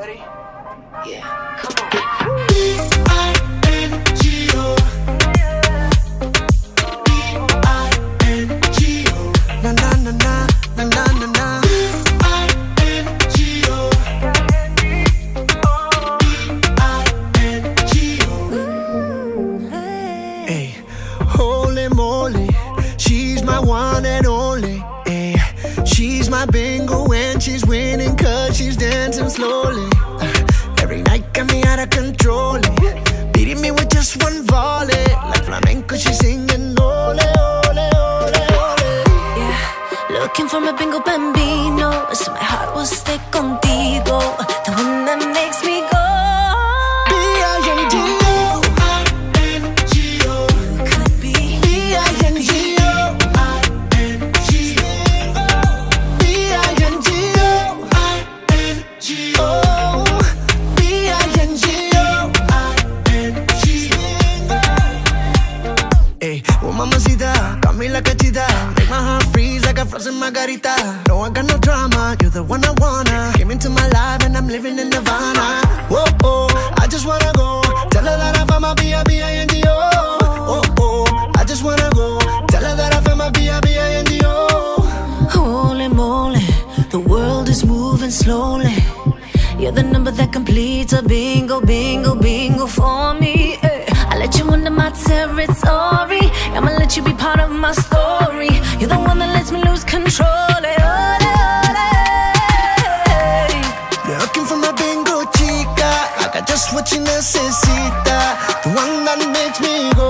Ready? Yeah. Come on. Flamenco, she's singing. Yeah. Looking for my bingo bambino. So my heart will stay contigo. Oh mamacita, got me like a cheetah Make my heart freeze like a frozen margarita No, I got no drama, you're the one I wanna Came into my life and I'm living in nirvana Whoa, oh, I just wanna go Tell her that I found my B-I-B-I-N-G-O Oh, oh, I just wanna go Tell her that I found my B-I-B-I-N-G-O Holy moly, the world is moving slowly. You're the number that completes a bingo, bingo, bingo for me. eh. I let you into my territory. My story. You're the one that lets me lose control. eh, ole, ole. Looking for my bingo chica I got just what you necesita The one that makes me go